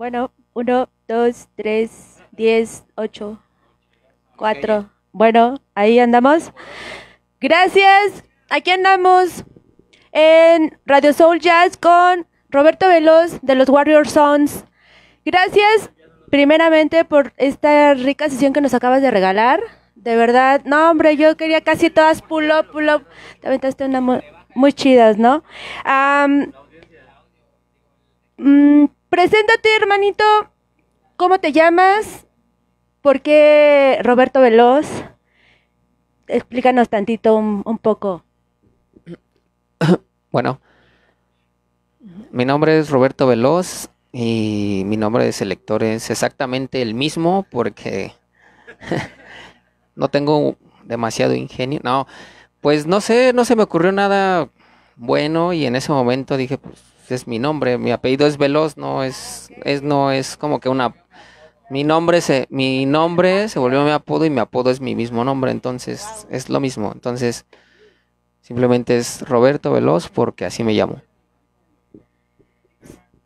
Bueno, uno, dos, tres, diez, ocho, cuatro. Bueno, ahí andamos. Gracias. Aquí andamos en Radio Soul Jazz con Roberto Veloz de los Warrior Sons. Gracias primeramente por esta rica sesión que nos acabas de regalar. De verdad, no hombre, yo quería casi todas pull up, pull up. Te aventaste una muy, muy chidas, ¿no? Mm, preséntate, hermanito. ¿Cómo te llamas? ¿Por qué Roberto Veloz? Explícanos tantito un, un poco. Bueno, mi nombre es Roberto Veloz y mi nombre de selector es exactamente el mismo porque no tengo demasiado ingenio. No, pues no sé, no se me ocurrió nada bueno y en ese momento dije, pues es mi nombre, mi apellido es Veloz, no es, es no es como que una mi nombre se mi nombre se volvió mi apodo y mi apodo es mi mismo nombre, entonces es lo mismo. Entonces simplemente es Roberto Veloz porque así me llamo.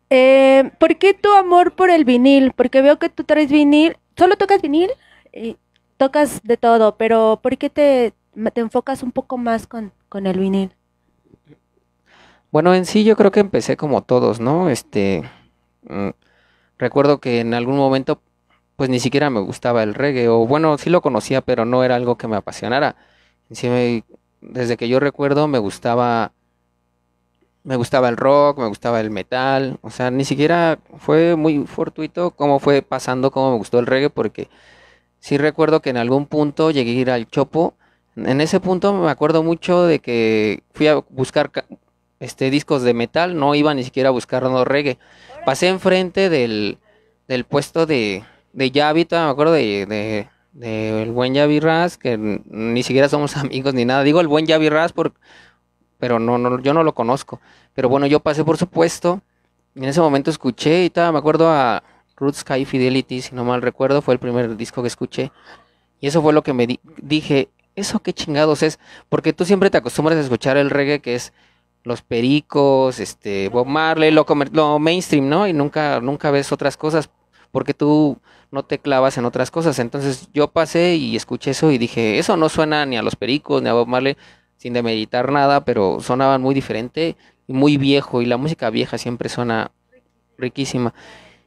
Eh, ¿Por qué tu amor por el vinil? Porque veo que tú traes vinil. ¿Solo tocas vinil? Y tocas de todo, pero ¿por qué te, te enfocas un poco más con, con el vinil? Bueno, en sí yo creo que empecé como todos, ¿no? Este, mm, recuerdo que en algún momento pues ni siquiera me gustaba el reggae, o bueno, sí lo conocía, pero no era algo que me apasionara. Sí me- desde que yo recuerdo me gustaba, me gustaba el rock, me gustaba el metal, o sea, ni siquiera fue muy fortuito cómo fue pasando, cómo me gustó el reggae, porque sí recuerdo que en algún punto llegué a ir al Chopo. En ese punto me acuerdo mucho de que fui a buscar ca- este discos de metal, no iba ni siquiera a buscar no reggae. Pasé enfrente del, del puesto de, de Yavi, me acuerdo de, de, de el buen Yavi Raz, que ni siquiera somos amigos ni nada. Digo el buen Yavi Raz, por, pero no, no, yo no lo conozco. Pero bueno, yo pasé por su puesto y en ese momento escuché y todavía me acuerdo a Roots Sky Fidelity, si no mal recuerdo, fue el primer disco que escuché. Y eso fue lo que me di- dije, ¿eso qué chingados es? Porque tú siempre te acostumbras a escuchar el reggae que es los pericos, este, Bob Marley, lo, lo mainstream, ¿no? Y nunca, nunca ves otras cosas porque tú no te clavas en otras cosas. Entonces yo pasé y escuché eso y dije, eso no suena ni a los pericos ni a Bob Marley, sin demeritar nada, pero sonaban muy diferente y muy viejo y la música vieja siempre suena riquísima.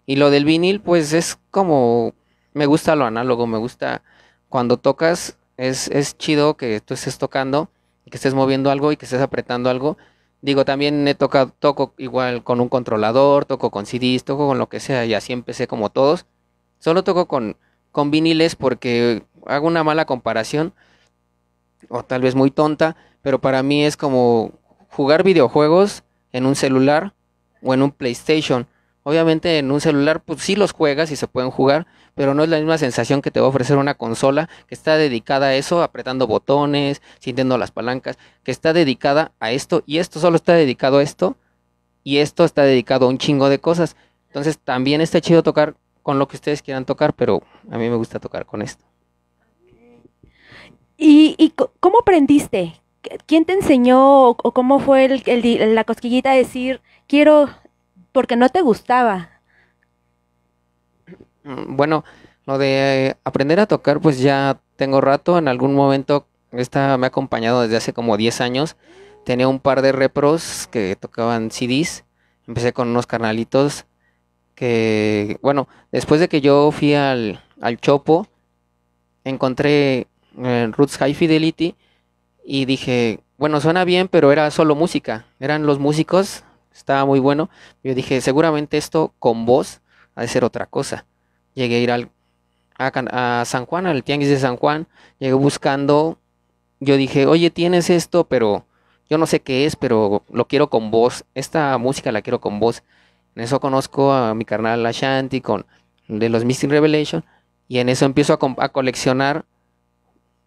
Y lo del vinil, pues es como, me gusta lo análogo, me gusta cuando tocas, es, es chido que tú estés tocando, que estés moviendo algo y que estés apretando algo. Digo, también he tocado, toco igual con un controlador, toco con CDs, toco con lo que sea y así empecé como todos. Solo toco con, con viniles porque hago una mala comparación, o tal vez muy tonta, pero para mí es como jugar videojuegos en un celular o en un PlayStation. Obviamente en un celular pues sí los juegas y se pueden jugar, pero no es la misma sensación que te va a ofrecer una consola que está dedicada a eso, apretando botones, sintiendo las palancas, que está dedicada a esto y esto solo está dedicado a esto y esto está dedicado a un chingo de cosas. Entonces también está chido tocar con lo que ustedes quieran tocar, pero a mí me gusta tocar con esto. ¿Y, y cómo aprendiste? ¿Qu- ¿Quién te enseñó o, cómo fue el, el la cosquillita de decir, quiero, porque no te gustaba? Mm, Bueno, lo de aprender a tocar, pues ya tengo rato. En algún momento, esta me ha acompañado desde hace como 10 años. Tenía un par de repros que tocaban CDs. Empecé con unos carnalitos que, bueno, después de que yo fui al, al Chopo, encontré eh, Roots High Fidelity y dije, bueno, suena bien, pero era solo música. Eran los músicos, estaba muy bueno. Yo dije, seguramente esto con voz ha de ser otra cosa llegué a ir al, a, San Juan, al Tianguis de San Juan, llegué buscando, yo dije, oye, tienes esto, pero yo no sé qué es, pero lo quiero con voz, esta música la quiero con voz. En eso conozco a mi carnal Ashanti con de los Mystic Revelation y en eso empiezo a coleccionar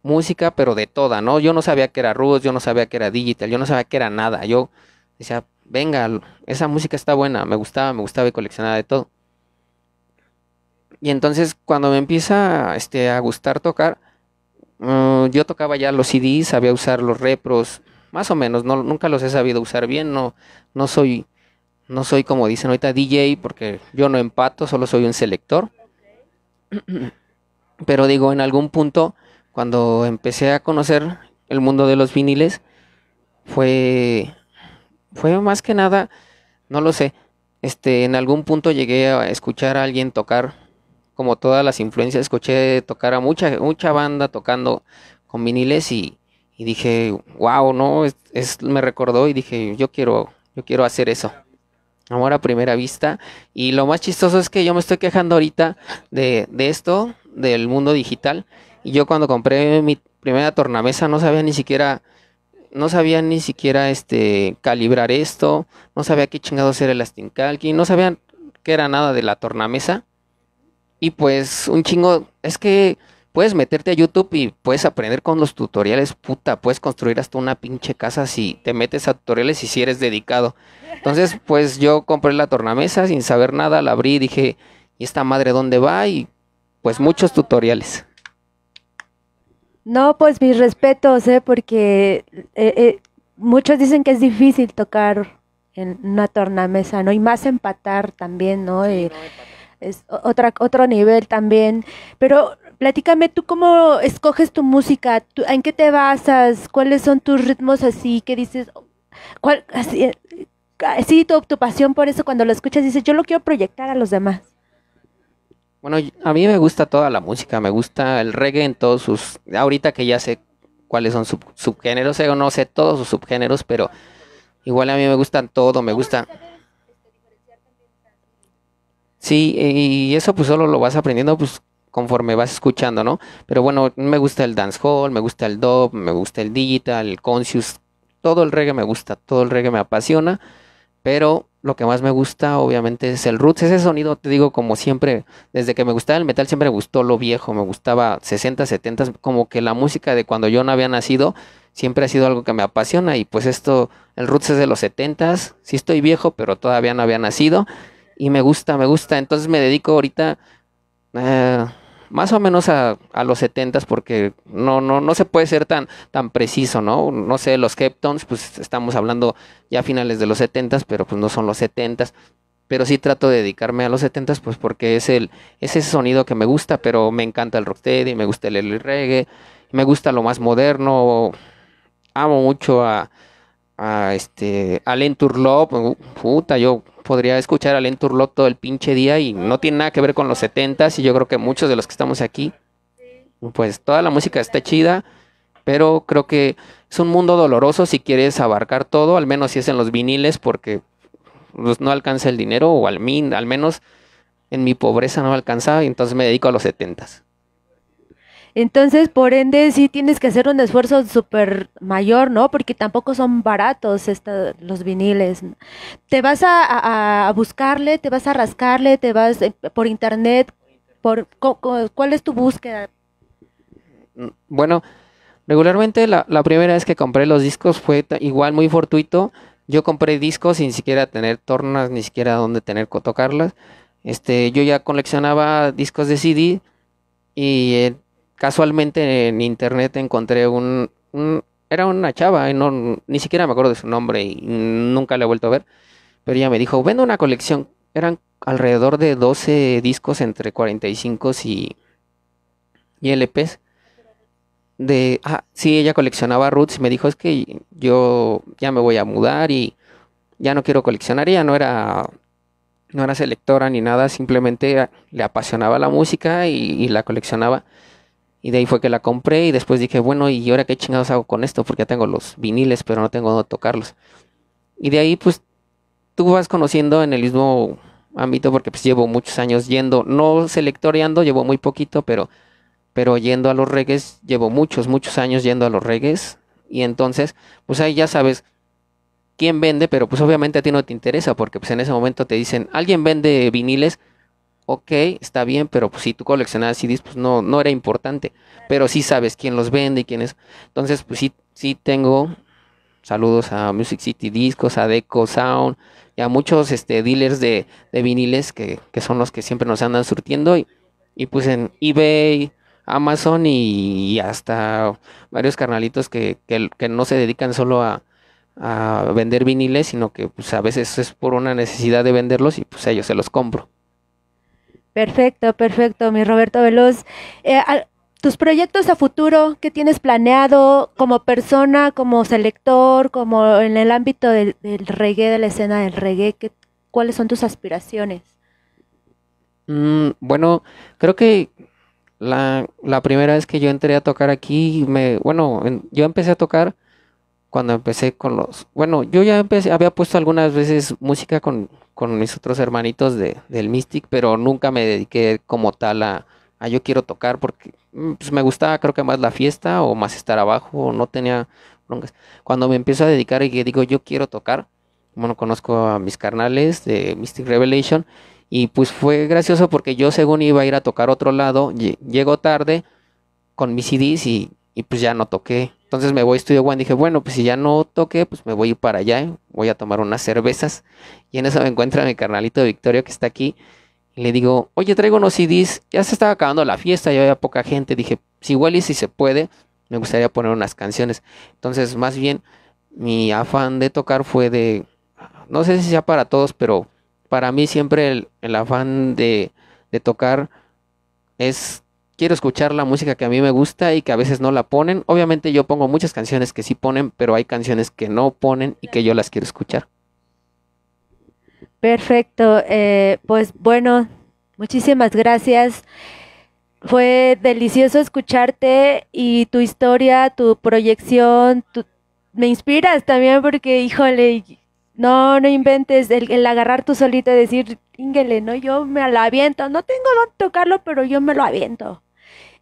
música, pero de toda, ¿no? Yo no sabía que era Roots, yo no sabía que era Digital, yo no sabía que era nada. Yo decía, venga, esa música está buena, me gustaba, me gustaba y coleccionaba de todo. Y entonces cuando me empieza este, a gustar tocar, mm, yo tocaba ya los CDs, sabía usar los repros, más o menos, no, nunca los he sabido usar bien, no, no soy, no soy como dicen ahorita DJ porque yo no empato, solo soy un selector. Pero digo, en algún punto, cuando empecé a conocer el mundo de los viniles, fue, fue más que nada, no lo sé, este, en algún punto llegué a escuchar a alguien tocar, como todas las influencias, escuché tocar a mucha, mucha banda tocando con viniles y, y dije, wow, no, es, me recordó y dije, yo quiero, yo quiero hacer eso. Amor a primera vista. Y lo más chistoso es que yo me estoy quejando ahorita de, de esto, del mundo digital. Y yo cuando compré mi primera tornamesa no sabía ni siquiera, no sabía ni siquiera este calibrar esto, no sabía qué chingados era el Calculate, no sabía qué era nada de la tornamesa. Y pues un chingo, es que puedes meterte a YouTube y puedes aprender con los tutoriales, puta, puedes construir hasta una pinche casa si te metes a tutoriales y si eres dedicado. Entonces, pues yo compré la tornamesa sin saber nada, la abrí y dije, ¿y esta madre dónde va? Y pues muchos tutoriales. No, pues mis respetos, ¿eh? porque eh, eh, muchos dicen que es difícil tocar en una tornamesa, ¿no? Y más empatar también, ¿no? es otra, otro nivel también. Pero platícame, ¿tú cómo escoges tu música? ¿En qué te basas? ¿Cuáles son tus ritmos así que dices? ¿Cuál, así, sí, tu, tu pasión por eso cuando lo escuchas dices, yo lo quiero proyectar a los demás? Bueno, a mí me gusta toda la música, me gusta el reggae en todos sus... Ahorita que ya sé cuáles son sub, subgéneros, o no sé todos sus subgéneros, pero igual a mí me gustan todo, me gusta... Sí, y eso pues solo lo vas aprendiendo pues conforme vas escuchando, ¿no? Pero bueno, me gusta el dancehall, me gusta el dub, me gusta el digital, el conscious, todo el reggae me gusta, todo el reggae me apasiona, pero lo que más me gusta obviamente es el roots, ese sonido, te digo, como siempre, desde que me gustaba el metal siempre me gustó lo viejo, me gustaba 60, 70, como que la música de cuando yo no había nacido siempre ha sido algo que me apasiona y pues esto, el roots es de los 70, sí estoy viejo, pero todavía no había nacido y me gusta, me gusta, entonces me dedico ahorita... Eh, más o menos a, a los 70 porque no, no, no se puede ser tan, tan preciso, ¿no? No sé, los Keptons, pues estamos hablando ya finales de los 70 pero pues no son los 70 pero sí trato de dedicarme a los 70 pues porque es el es ese sonido que me gusta, pero me encanta el rocksteady, me gusta el reggae, me gusta lo más moderno, amo mucho a, a este Alain Turlop, puta, yo podría escuchar a todo el pinche día y no tiene nada que ver con los 70 y yo creo que muchos de los que estamos aquí, pues toda la música está chida, pero creo que es un mundo doloroso si quieres abarcar todo, al menos si es en los viniles, porque pues, no alcanza el dinero o al, min, al menos en mi pobreza no alcanza y entonces me dedico a los 70 entonces, por ende, sí tienes que hacer un esfuerzo súper mayor, ¿no? Porque tampoco son baratos los viniles. Te vas a, buscarle, te vas a rascarle, te vas eh, por internet. Por, ¿Cuál es tu búsqueda? Mm, bueno, regularmente la, la primera vez que compré los discos fue igual muy fortuito. Yo compré discos sin siquiera tener tornas, ni siquiera dónde tener que tocarlas. Este, yo ya coleccionaba discos de CD y eh, casualmente en internet encontré un, era una chava, y no, ni siquiera me acuerdo de su nombre y nunca la he vuelto a ver, pero ella me dijo, vendo una colección, eran alrededor de 12 discos entre 45 y, y LPs. De, ah, sí, ella coleccionaba roots y me dijo, es que yo ya me voy a mudar y ya no quiero coleccionar, ella no era no era selectora ni nada, simplemente le apasionaba la música y la coleccionaba. Y de ahí fue que la compré y después dije, bueno, ¿y ahora qué chingados hago con esto? Porque ya tengo los viniles, pero no tengo dónde tocarlos. Y de ahí pues tú vas conociendo en el mismo ámbito porque pues llevo muchos años yendo, no selectoreando, llevo muy poquito, pero, pero yendo a los regues, llevo muchos, muchos años yendo a los regues. Y entonces, pues ahí ya sabes quién vende, pero pues obviamente a ti no te interesa porque pues en ese momento te dicen, alguien vende viniles ok, está bien, pero pues si tú coleccionabas CDs, pues no, no era importante. Pero sí sabes quién los vende y quién es. Entonces, pues sí, sí tengo saludos a Music City Discos, a Deco Sound y a muchos este, dealers de, de viniles que, que, son los que siempre nos andan surtiendo. Y, y pues en eBay, Amazon y, hasta varios carnalitos que, que, que no se dedican solo a, a vender viniles, sino que pues a veces es por una necesidad de venderlos y pues ellos se los compro. Perfecto, perfecto, mi Roberto Veloz. Eh, tus proyectos a futuro, ¿qué tienes planeado como persona, como selector, como en el ámbito del, reggae, de la escena del reggae? ¿qué- ¿Cuáles son tus aspiraciones? Mm, bueno, creo que la, la primera vez que yo entré a tocar aquí, me, bueno, en- yo empecé a tocar cuando empecé con los, bueno, yo ya empecé, había puesto algunas veces música con, con mis otros hermanitos de, del Mystic, pero nunca me dediqué como tal a, a yo quiero tocar porque mm, pues, me gustaba creo que más la fiesta o más estar abajo, o no tenía broncas. Cuando me empiezo a dedicar y digo yo quiero tocar, bueno, conozco a mis carnales de Mystic Revelation y pues fue gracioso porque yo según iba a ir a tocar otro lado, lle- llego tarde con mis CDs y, y pues ya no toqué. Entonces me voy a Studio One, dije, bueno, pues si ya no toqué, pues me voy para allá, ¿eh? voy a tomar unas cervezas. Y en eso me encuentra mi carnalito Victorio que está aquí. Y le digo, oye, traigo unos CDs, ya se estaba acabando la fiesta, ya había poca gente. Dije, si igual y si se puede, me gustaría poner unas canciones. Entonces, más bien, mi afán de tocar fue de, no sé si sea para todos, pero para mí siempre el, el afán de, de tocar es, quiero escuchar la música que a mí me gusta y que a veces no la ponen. Obviamente yo pongo muchas canciones que sí ponen, pero hay canciones que no ponen y que yo las quiero escuchar. Perfecto, eh, pues bueno, muchísimas gracias. Fue delicioso escucharte y tu historia, tu proyección, me inspiras también porque, híjole, no, no inventes el, el agarrar tú solito y decir, íngele, no, yo me lo aviento, no tengo dónde tocarlo, pero yo me lo aviento.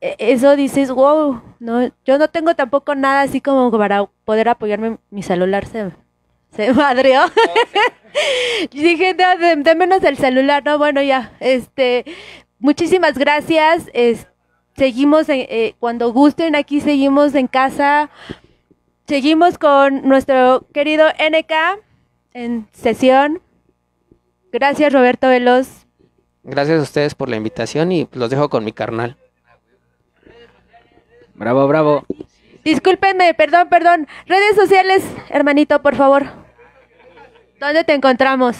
E- Eso dices, wow, no, yo no tengo tampoco nada así como para poder apoyarme, mi celular se, se madreó. Dije, no, de menos el celular, no, bueno, ya, este, muchísimas gracias, es- seguimos, en- eh, cuando gusten, aquí seguimos en casa, seguimos con nuestro querido NK en sesión. Gracias, Roberto Veloz. Gracias a ustedes por la invitación y los dejo con mi carnal. Bravo, bravo. Discúlpenme, perdón, perdón. Redes sociales, hermanito, por favor. ¿Dónde te encontramos?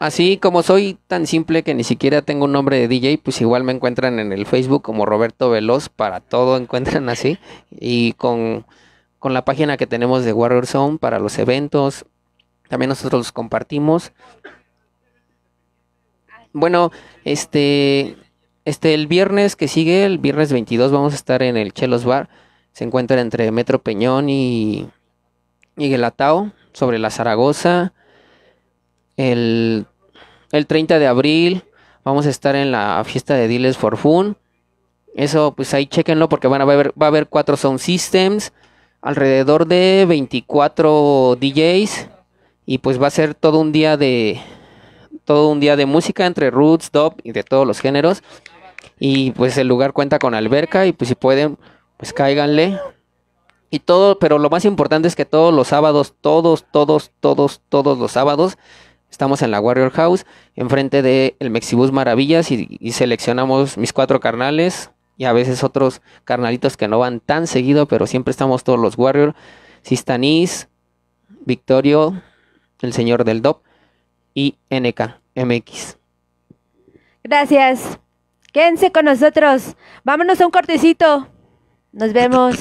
Así como soy tan simple que ni siquiera tengo un nombre de DJ, pues igual me encuentran en el Facebook como Roberto Veloz, para todo encuentran así. Y con, con la página que tenemos de Warrior Zone para los eventos, también nosotros los compartimos. Bueno, este, este, el viernes que sigue, el viernes 22, vamos a estar en el Chelos Bar. Se encuentra entre Metro Peñón y, y Guelatao, sobre la Zaragoza. El, el 30 de abril vamos a estar en la fiesta de Diles for Fun. Eso, pues ahí chequenlo porque van a ver, va a haber cuatro sound systems, alrededor de 24 DJs y pues va a ser todo un día de todo un día de música entre roots, dub y de todos los géneros. Y pues el lugar cuenta con alberca y pues si pueden, pues cáiganle. Y todo, pero lo más importante es que todos los sábados, todos, todos, todos, todos los sábados, estamos en la Warrior House, enfrente de el Mexibus Maravillas y, y seleccionamos mis cuatro carnales y a veces otros carnalitos que no van tan seguido, pero siempre estamos todos los Warrior, Sistanis, Victorio, el señor del DOP y NK MX. Gracias. Quédense con nosotros. Vámonos a un cortecito. Nos vemos.